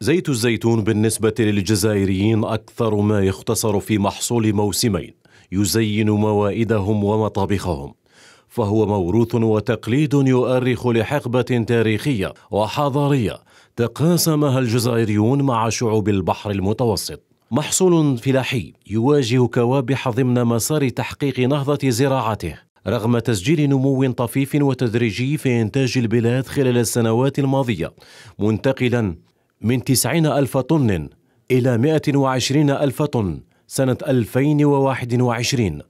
زيت الزيتون بالنسبة للجزائريين أكثر ما يختصر في محصول موسمين يزين موائدهم ومطابخهم فهو موروث وتقليد يؤرخ لحقبة تاريخية وحضارية تقاسمها الجزائريون مع شعوب البحر المتوسط. محصول فلاحي يواجه كوابح ضمن مسار تحقيق نهضة زراعته. رغم تسجيل نمو طفيف وتدريجي في إنتاج البلاد خلال السنوات الماضية منتقلا من 90 ألف طن إلى 120 ألف طن سنة 2021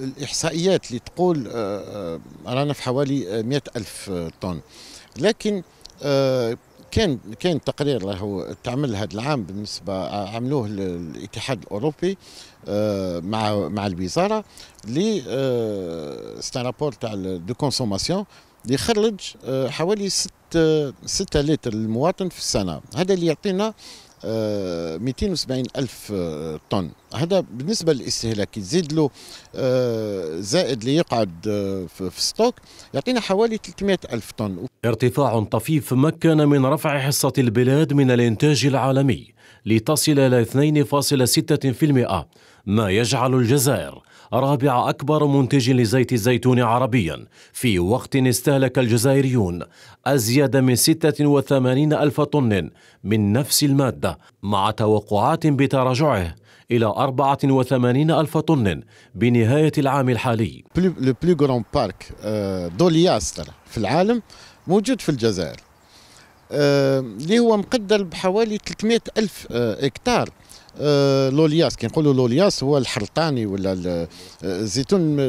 الإحصائيات اللي تقول آه، آه، رانا في حوالي 100 ألف طن. لكن آه، كان كان تقرير له تعمل هذا العام بالنسبة عملوه الاتحاد الأوروبي مع مع الوزارة ل ستان تاع de consommation يخرج حوالي 6 6 لتر للمواطن في السنة. هذا اللي يعطينا 270 آه، ألف آه، طن. هذا بالنسبة للاستهلاك يزيد له آه، زائد اللي يقعد في stock يعطينا حوالي 300 ألف طن. ارتفاع طفيف مكن من رفع حصة البلاد من الإنتاج العالمي لتصل إلى 2.6% ما يجعل الجزائر رابع أكبر منتج لزيت الزيتون عربيا. في وقت استهلك الجزائريون أزيد من 86 ألف طن من نفس المادة مع توقعات بتراجعه إلى 84 ألف طن بنهاية العام الحالي. بارك دولياستر في العالم موجود في الجزائر. آه، اللي هو مقدر بحوالي 300 ألف هكتار آه، لولياس كي نقولوا لولياس هو الحرطاني ولا الزيتون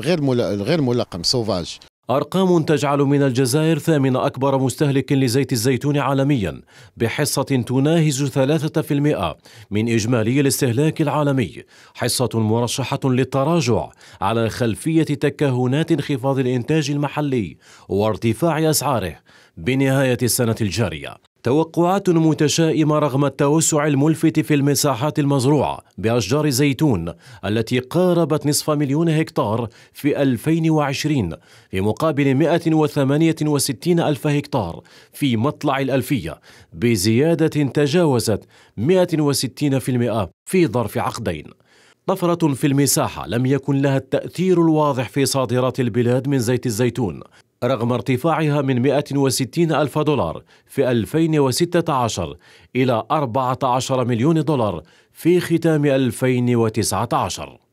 غير غير ملقم سوفاج أرقام تجعل من الجزائر ثامن أكبر مستهلك لزيت الزيتون عالميا بحصة تناهز 3% من إجمالي الاستهلاك العالمي حصة مرشحة للتراجع على خلفية تكهنات انخفاض الإنتاج المحلي وارتفاع أسعاره بنهاية السنة الجارية. توقعات متشائمة رغم التوسع الملفت في المساحات المزروعة بأشجار زيتون التي قاربت نصف مليون هكتار في 2020 في مقابل 168 ألف هكتار في مطلع الألفية بزيادة تجاوزت 160% في ظرف عقدين. طفرة في المساحة لم يكن لها التأثير الواضح في صادرات البلاد من زيت الزيتون. رغم ارتفاعها من 160 ألف دولار في 2016 إلى 14 مليون دولار في ختام 2019